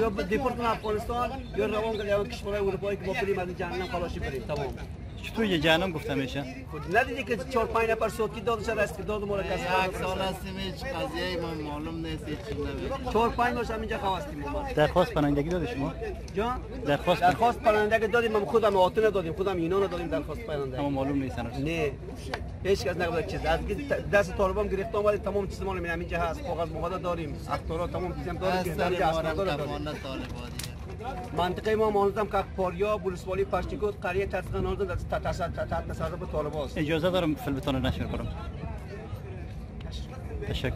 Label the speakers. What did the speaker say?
Speaker 1: یا کنه افغانستان یا روان کنه یا کشورهای اروپایی که بریم از این جهنم خلاصی بریم تمام
Speaker 2: چطور یه جهنم گفته میشه
Speaker 1: ندیدی که چهار پنج نفر صوتی داد شد است که داد ما را کسی؟
Speaker 3: یک سال هستیم هیچ قضیه ما معلوم نیست هیچ چیز
Speaker 1: چهار پنج ماش همینجا خواستیم ما
Speaker 2: درخواست پناهندگی دادی شما؟
Speaker 1: جان؟
Speaker 2: درخواست
Speaker 1: درخواست پرنده دادیم ما خودم آتونه دادیم خودم اینا دادیم درخواست پرنده
Speaker 2: اما معلوم نیست
Speaker 1: نه. هیچ کس نگفت چیز. از دست طالبان گرفت آمد تمام چیز ما رو همینجا هست. کاغذ مقاله داریم. اختارات تمام چیزام داریم که منطقه ما مانزم که پاریا بولسوالی پشتیکوت قریه تسقه نانزم تحت تصرف طالب است
Speaker 2: اجازه دارم فیلمتان رو نشر کنم. تشکر.